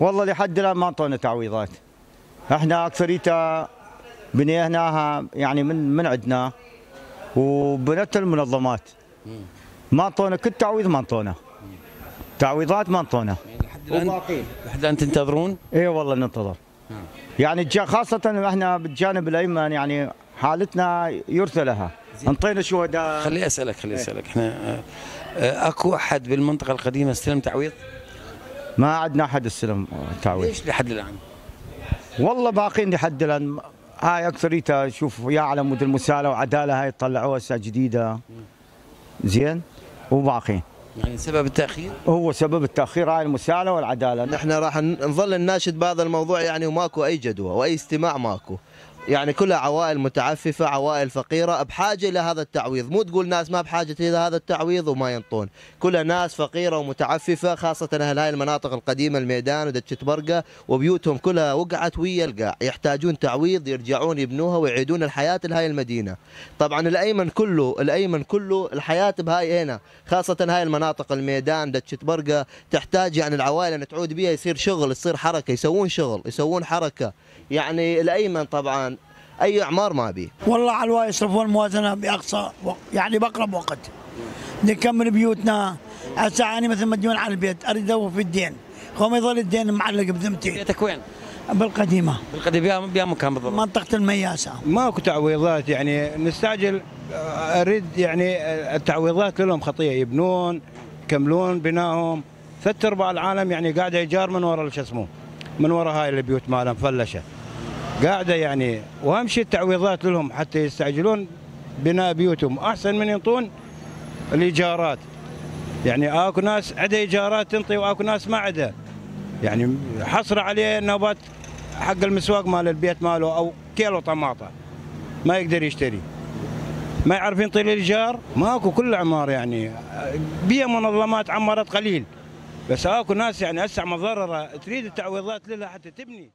والله لحد الآن ما انطونا تعويضات. إحنا أكثريتها بنيناها يعني من من عندنا. وبنت المنظمات. ما انطونا كل تعويض ما انطونا تعويضات ما انطونا لحد الان تنتظرون؟ إي والله ننتظر. يعني خاصة إحنا بالجانب الأيمن يعني حالتنا يرثى لها. انطينا شهداء. خلي أسألك خلي أسألك. إحنا آه، آه، أكو أحد بالمنطقة القديمة استلم تعويض؟ ما عندنا أحد السلم تعويض. ليش لحد الآن؟ والله باقين لحد الآن. هاي اكثريتها شوف يا على مود المساله وعدالة هاي طلعوها هسه جديدة. زين؟ وباقين يعني سبب التأخير؟ هو سبب التأخير هاي المساله والعدالة. نحن راح نظل نناشد بهذا الموضوع يعني وماكو أي جدوى وأي استماع ماكو. يعني كلها عوائل متعففة عوائل فقيرة بحاجة إلى هذا التعويض. مو تقول ناس ما بحاجة إلى هذا التعويض وما ينطون. كلها ناس فقيرة ومتعففة خاصة أهل هاي المناطق القديمة الميدان ودتشة برقه وبيوتهم كلها وقعت ويا القاع. يحتاجون تعويض يرجعون يبنوها ويعيدون الحياة لهاي المدينة. طبعا الأيمن كله الأيمن كله الحياة بهاي هنا خاصة هاي المناطق الميدان دتشة برقه تحتاج يعني العوائل ان تعود بها يصير شغل يصير حركة يسوون شغل يسوون حركة. يعني الأيمن طبعا أي أعمار ما بيه والله على الواقع يصرفون الموازنه بأقصى وق- يعني بأقرب وقت. نكمل بيوتنا. هسه أنا مثل مديون على البيت. أريد اوفي الدين. هو ما يظل الدين معلق بذمتي. بيتك وين؟ بالقديمة. بالقديم بيا بيا مكان بالضبط. منطقة المياسة. ماكو تعويضات يعني نستعجل. أريد يعني التعويضات لهم خطية. يبنون يكملون بنائهم. ثلاث أرباع العالم يعني قاعدة ايجار من وراء شو اسمه من وراء هاي البيوت مالهم مفلشه قاعدة يعني واهم شيء التعويضات لهم حتى يستعجلون بناء بيوتهم. أحسن من ينطون الإيجارات. يعني آكو ناس عندها إيجارات تنطي وآكو ناس ما عندها يعني حصر عليه نوبات حق المسواق مال البيت ماله أو كيلو طماطة. ما يقدر يشتري. ما يعرف ينطي الايجار ماكو كل عمار يعني. بيها منظمات عمرت قليل. بس آكو ناس يعني هسه مضررة. تريد التعويضات لها حتى تبني.